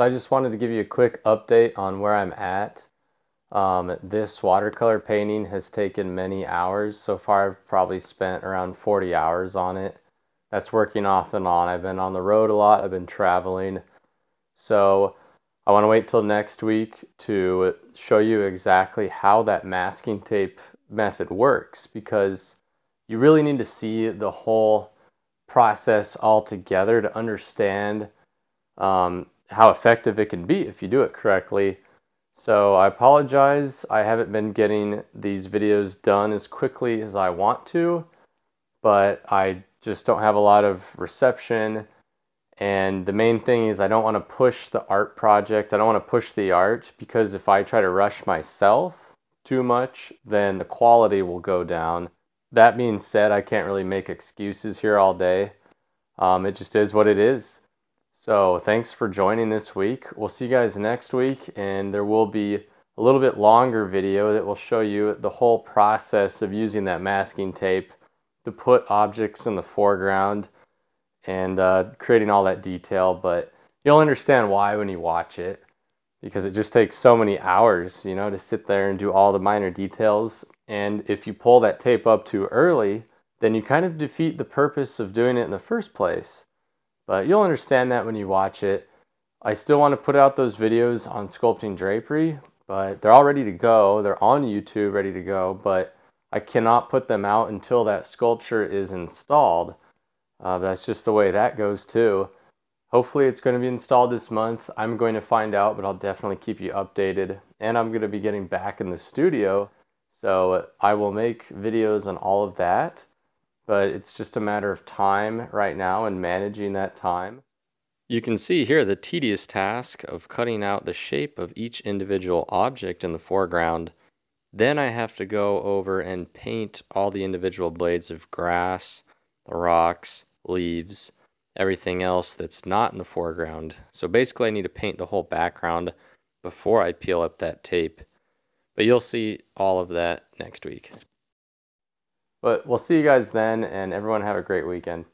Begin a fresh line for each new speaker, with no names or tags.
So I just wanted to give you a quick update on where I'm at. Um, this watercolor painting has taken many hours. So far I've probably spent around 40 hours on it. That's working off and on. I've been on the road a lot, I've been traveling. So I want to wait till next week to show you exactly how that masking tape method works because you really need to see the whole process all together to understand um, how effective it can be if you do it correctly. So I apologize, I haven't been getting these videos done as quickly as I want to, but I just don't have a lot of reception. And the main thing is I don't want to push the art project. I don't want to push the art because if I try to rush myself too much, then the quality will go down. That being said, I can't really make excuses here all day. Um, it just is what it is. So thanks for joining this week. We'll see you guys next week, and there will be a little bit longer video that will show you the whole process of using that masking tape to put objects in the foreground and uh, creating all that detail. But you'll understand why when you watch it because it just takes so many hours, you know, to sit there and do all the minor details. And if you pull that tape up too early, then you kind of defeat the purpose of doing it in the first place. But you'll understand that when you watch it. I still want to put out those videos on sculpting drapery, but they're all ready to go. They're on YouTube ready to go, but I cannot put them out until that sculpture is installed. Uh, that's just the way that goes too. Hopefully it's going to be installed this month. I'm going to find out, but I'll definitely keep you updated. And I'm going to be getting back in the studio, so I will make videos on all of that but it's just a matter of time right now and managing that time. You can see here the tedious task of cutting out the shape of each individual object in the foreground. Then I have to go over and paint all the individual blades of grass, the rocks, leaves, everything else that's not in the foreground. So basically I need to paint the whole background before I peel up that tape. But you'll see all of that next week. But we'll see you guys then, and everyone have a great weekend.